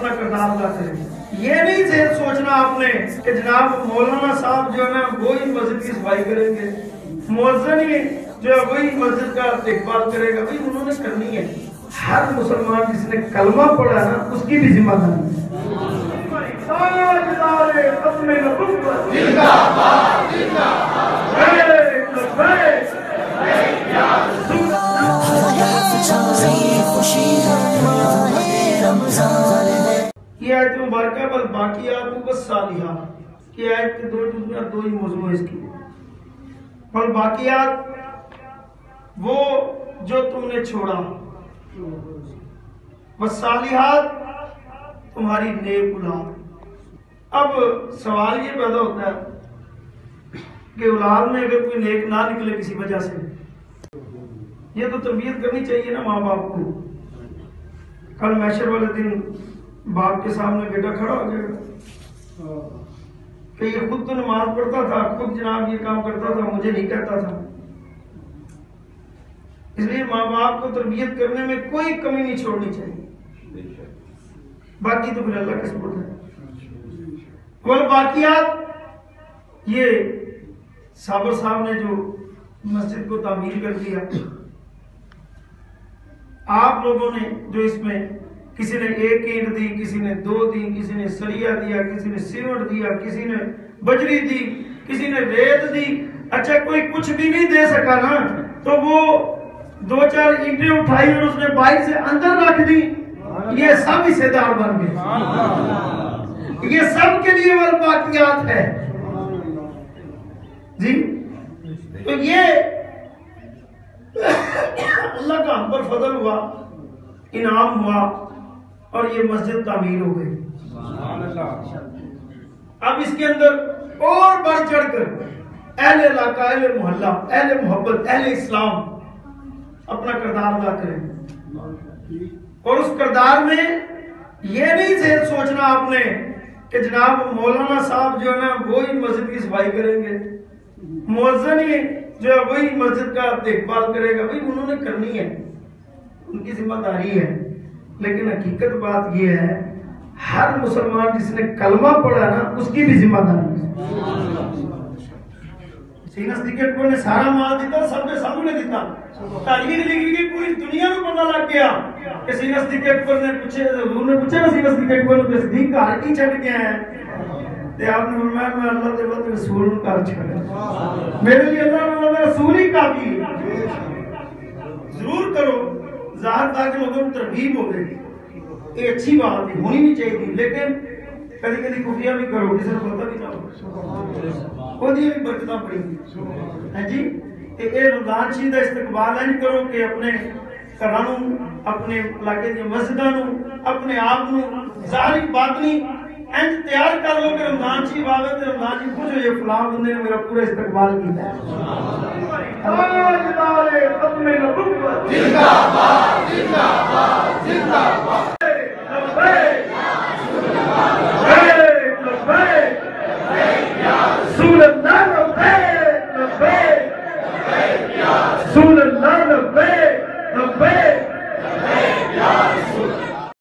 اپنا کردار ادا کریں۔ یہ نہیں ذہن سوچنا آپ نے کہ جناب مولانا صاحب جو ہے وہی مسجد کی صفائی کریں گے۔ مؤذن ہی جو ہے وہی مسجد کا دیکھ بھال کرے گا بھائی انہوں نے کرنی ہے۔ ہر مسلمان جس نے کلمہ پڑھا نا، اس کی بھی ذمہ داری۔ ہے تاجدار ختم یہ آیت مبارکہ بل باقیات و بس صالحہ یہ آیت کے دو جزء دو ہی موضوع ہیں اس کی۔ بل باقیات وہ جو تم نے چھوڑا۔ بس صالحات، تمہاری نیک اولاد اب سوال یہ پیدا ہوتا ہے کہ اولاد میں اگر کوئی نیک نہ نکلے کسی وجہ سے، یہ تو تربیت کرنی چاہیے نا ماں باپ کو۔ کل میشر والے دن باپ کے سامنے بیٹا کھڑا ہو جائے گا کہ یہ خود تو نماز پڑھتا تھا خود جناب یہ کام کرتا تھا مجھے نہیں کہتا تھا اس لیے ماں باپ کو تربیت کرنے میں کوئی کمی نہیں چھوڑنی چاہیے باقی تو پھر اللہ کے سپورٹ ہے کل باقیات یہ صابر صاحب نے جو مسجد کو تعمیر کر دیا آپ لوگوں نے جو اس میں کسی نے ایک اینٹ دی کسی نے دو دی کسی نے سریا دیا کسی نے سیمنٹ دیا کسی نے بجری دی کسی نے ریت دی۔ اچھا کوئی کچھ بھی نہیں دے سکا نا۔ تو وہ دو چار اینٹیں اٹھائی اور اس نے باہر سے اندر رکھ دی۔ یہ سب حصے دار بن گئے۔ یہ سب کے لیے وہ باقیات ہے۔ جی؟ تو یہ اللہ کا ہم پر فضل ہوا انعام ہوا۔ اور یہ مسجد تعمیر ہو گئی۔ اب اس کے اندر اور بڑھ چڑھ کر اہل علاقہ اہل محلہ اہل محبت اہل اسلام اپنا کردار ادا کریں۔ اور اس کردار میں یہ نہیں ذہن سوچنا آپ نے کہ جناب مولانا صاحب جو ہے نا وہی مسجد کی صفائی کریں گے۔ مؤذن ہی جو ہے وہی مسجد کا دیکھ بھال کرے گا۔ بھائی انہوں نے کرنی ہے۔ ان کی ذمہ داری ہے۔ لیکن حقیقت بات یہ ہے، ہر مسلمان جس نے کلمہ پڑھا نا، اس کی بھی ذمہ داری سینس ٹکٹ کو نے سارا مال دیتا، سب نے سامنے دیتا۔ تاریخ لکھی گئی، پوری دنیا میں پتہ لگ گیا کہ سینس ٹکٹ پر نے پوچھے، حضور نے پوچھا نا سینس ٹکٹ کو نے صدیق کا ہر کی چھڑ گیا ہے۔ تے آپ نے فرمایا، میں اللہ دے اللہ رسول کو کر چھڑا۔ میرے لیے اللہ نے اللہ رسول ہی کافی ہے۔ ظاہر تھا کہ لوگوں کو ترغیب ہو گئی یہ اچھی بات ہے ہونی بھی چاہیے تھی لیکن کدی کدی خفیہ بھی کرو کسی نے پتہ بھی نہ ہو۔ وہ بھی برکتاں پڑی۔ ہیں جی؟ کہ اے رمضان شریف کا استقبال این کرو کہ اپنے گھراں نوں اپنے علاقے دی مسجداں اپنے آپ نوں ظاہری باطنی انج تیار کر لو کہ رمضان شریف آوے تے رمضان شریف خوش ہو یہ فلاں بندے نے میرا پورا استقبال کیتا ہے۔ تاجدار ختم نبوت۔ زندہ باد زندہ باد زندہ باد Soon